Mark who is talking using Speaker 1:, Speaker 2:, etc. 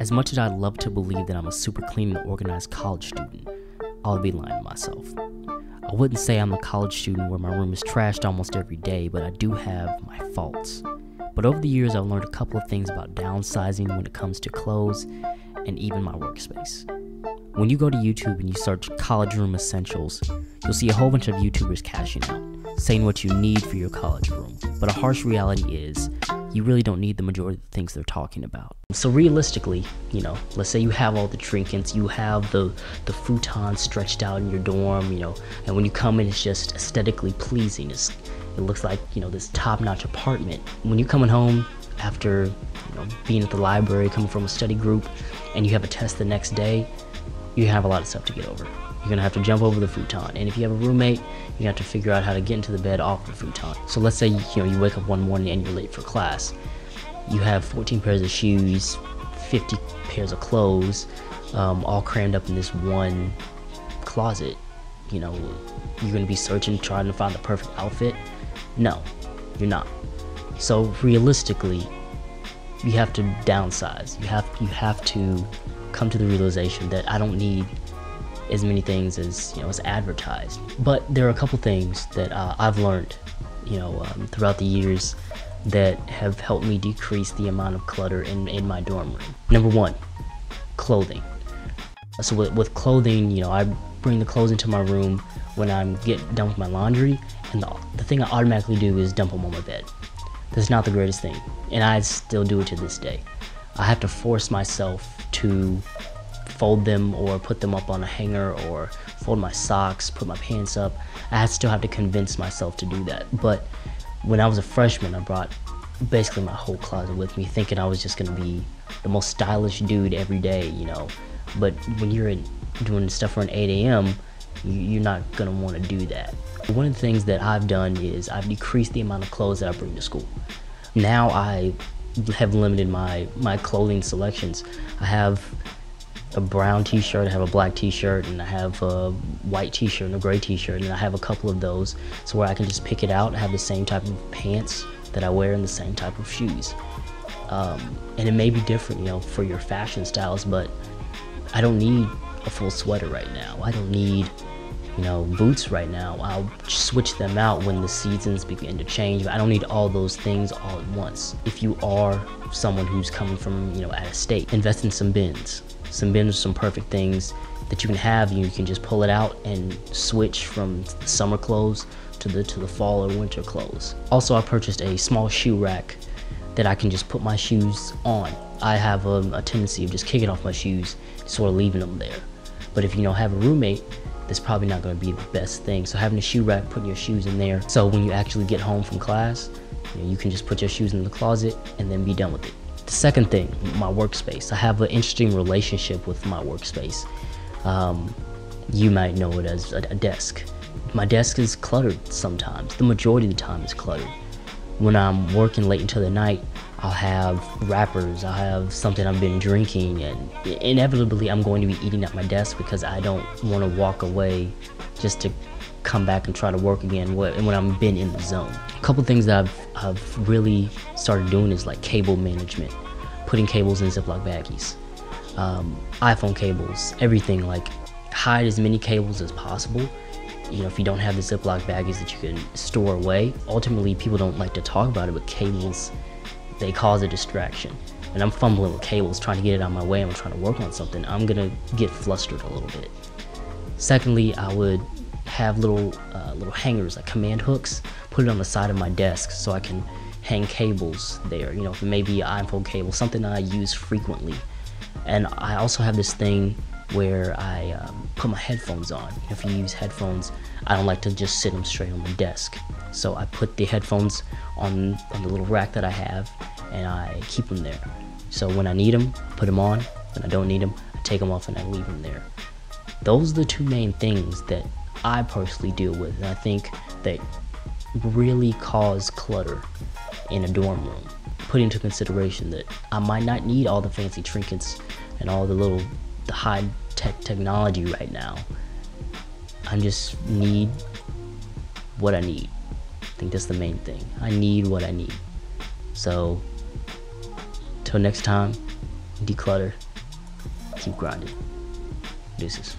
Speaker 1: As much as I'd love to believe that I'm a super clean and organized college student, I'll be lying to myself. I wouldn't say I'm a college student where my room is trashed almost every day, but I do have my faults. But over the years, I've learned a couple of things about downsizing when it comes to clothes and even my workspace. When you go to YouTube and you search college room essentials, you'll see a whole bunch of YouTubers cashing out, saying what you need for your college room. But a harsh reality is, you really don't need the majority of the things they're talking about. So realistically, you know, let's say you have all the trinkets, you have the the futon stretched out in your dorm, you know, and when you come in, it's just aesthetically pleasing. It's, it looks like you know this top-notch apartment. When you're coming home after you know being at the library, coming from a study group, and you have a test the next day, you have a lot of stuff to get over. You're gonna have to jump over the futon, and if you have a roommate, you have to figure out how to get into the bed off the futon. So let's say you know you wake up one morning and you're late for class. You have 14 pairs of shoes, 50 pairs of clothes, um, all crammed up in this one closet. You know, you're gonna be searching, trying to find the perfect outfit. No, you're not. So realistically, you have to downsize. You have you have to come to the realization that I don't need as many things as you know as advertised. But there are a couple things that uh, I've learned, you know, um, throughout the years that have helped me decrease the amount of clutter in in my dorm room. Number one, clothing. So with, with clothing, you know, I bring the clothes into my room when I'm getting done with my laundry, and the, the thing I automatically do is dump them on my bed. That's not the greatest thing, and I still do it to this day. I have to force myself to fold them or put them up on a hanger or fold my socks, put my pants up. I still have to convince myself to do that. But when I was a freshman, I brought basically my whole closet with me, thinking I was just gonna be the most stylish dude every day, you know. But when you're in, doing stuff around 8 a.m., you're not gonna want to do that. One of the things that I've done is I've decreased the amount of clothes that I bring to school. Now I have limited my my clothing selections. I have a brown t-shirt, I have a black t-shirt, and I have a white t-shirt and a gray t-shirt, and I have a couple of those, so where I can just pick it out. I have the same type of pants that I wear and the same type of shoes. Um, and it may be different, you know, for your fashion styles, but I don't need a full sweater right now. I don't need, you know, boots right now. I'll switch them out when the seasons begin to change, but I don't need all those things all at once. If you are someone who's coming from, you know, out of state, invest in some bins some bins, are some perfect things that you can have. You can just pull it out and switch from summer clothes to the to the fall or winter clothes. Also, I purchased a small shoe rack that I can just put my shoes on. I have a, a tendency of just kicking off my shoes, sort of leaving them there. But if you know have a roommate, that's probably not going to be the best thing. So having a shoe rack, putting your shoes in there, so when you actually get home from class, you, know, you can just put your shoes in the closet and then be done with it. The second thing, my workspace. I have an interesting relationship with my workspace. Um, you might know it as a, a desk. My desk is cluttered sometimes. The majority of the time is cluttered. When I'm working late into the night, I'll have wrappers, I'll have something I've been drinking, and inevitably I'm going to be eating at my desk because I don't want to walk away just to come back and try to work again when I'm been in the zone. A couple things that I've, I've really started doing is like cable management, putting cables in Ziploc baggies, um, iPhone cables, everything. Like hide as many cables as possible. You know, if you don't have the Ziploc baggies that you can store away, ultimately people don't like to talk about it, but cables, they cause a distraction. And I'm fumbling with cables, trying to get it out of my way. I'm trying to work on something. I'm gonna get flustered a little bit. Secondly, I would have little uh, little hangers like command hooks put it on the side of my desk so I can hang cables there you know maybe an iPhone cable something I use frequently and I also have this thing where I um, put my headphones on if you use headphones I don't like to just sit them straight on the desk so I put the headphones on, on the little rack that I have and I keep them there so when I need them put them on when I don't need them I take them off and I leave them there those are the two main things that I personally deal with, and I think that really cause clutter in a dorm room. Put into consideration that I might not need all the fancy trinkets and all the little the high tech technology right now. I just need what I need. I think that's the main thing. I need what I need. So Till next time, declutter, keep grinding. This Deuces.